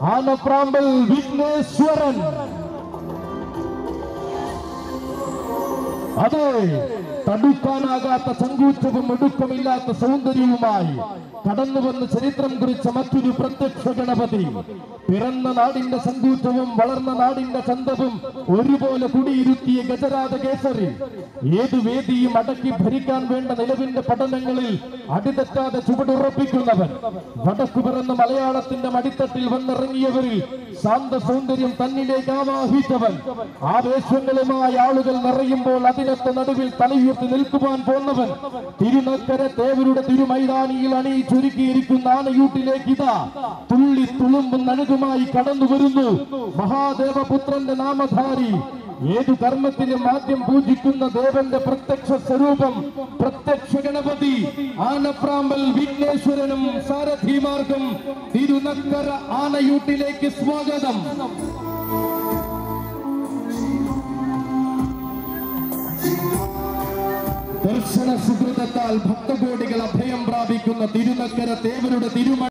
Anak Prambel Vigneswaran Ade തടുക്കാനാകാത്ത ചങ്കൂറ്റവും ഒടുക്കമില്ലാത്ത സൗന്ദര്യവുമായി കടന്നു വന്ന് ചരിത്രം കുറിച്ച മറ്റൊരു പ്രത്യക്ഷ ഗണപതി. പിറന്ന നാടിന്റെ സങ്കൂറ്റവും വളർന്ന നാടിന്റെ ചന്തവും ഒരുപോലെ കുടിയിരുത്തിയ ഗജരാജ കേസരി. ഏതു വേദിയും അടക്കി ഭരിക്കാൻ വേണ്ട നിലവിന്റെ പഠനങ്ങളിൽ അടിതെറ്റാതെ ചുവടുറപ്പിക്കുന്നവൻ. വടക്കു പിറന്ന മലയാളത്തിന്റെ മടിത്തട്ടിൽ വന്നിറങ്ങിയവരിൽ ശാന്ത സൗന്ദര്യം തന്നിലേക്ക് ആവാഹിച്ചവൻ. ആവേശങ്ങളുമായി ആളുകൾ നിറയുമ്പോൾ അതിനൊക്കെ നടുവിൽ തലയുയർത്തി നിൽക്കുവാൻ പോന്നവൻ തിരുനക്കര തേവരുടെ തിരുമൈതാനിയിൽ അണിയിച്ചൊരുക്കിയിരിക്കുന്ന ആനയൂട്ടിലേക്ക് ഇതാ തുള്ളി തുളുമ്പും നഴുകുമായി കടന്നു വരുന്നു. മഹാദേവപുത്രന്റെ നാമധാരി ഏതു കർമ്മത്തിലും ആദ്യം പൂജിക്കുന്ന ദേവന്റെ പ്രത്യക്ഷ സ്വരൂപം പ്രത്യക്ഷ ഗണപതി ആനപ്രാമ്പൽ വിഘ്നേശ്വരനും സാരഥിമാർക്കും തിരുനക്കര ആനയൂട്ടിലേക്ക് സ്വാഗതം. ദർശന സുഹൃതത്താൽ ഭക്തകോടികൾ അഭയം പ്രാപിക്കുന്ന തിരുനക്കര തേവരുടെ തിരുമ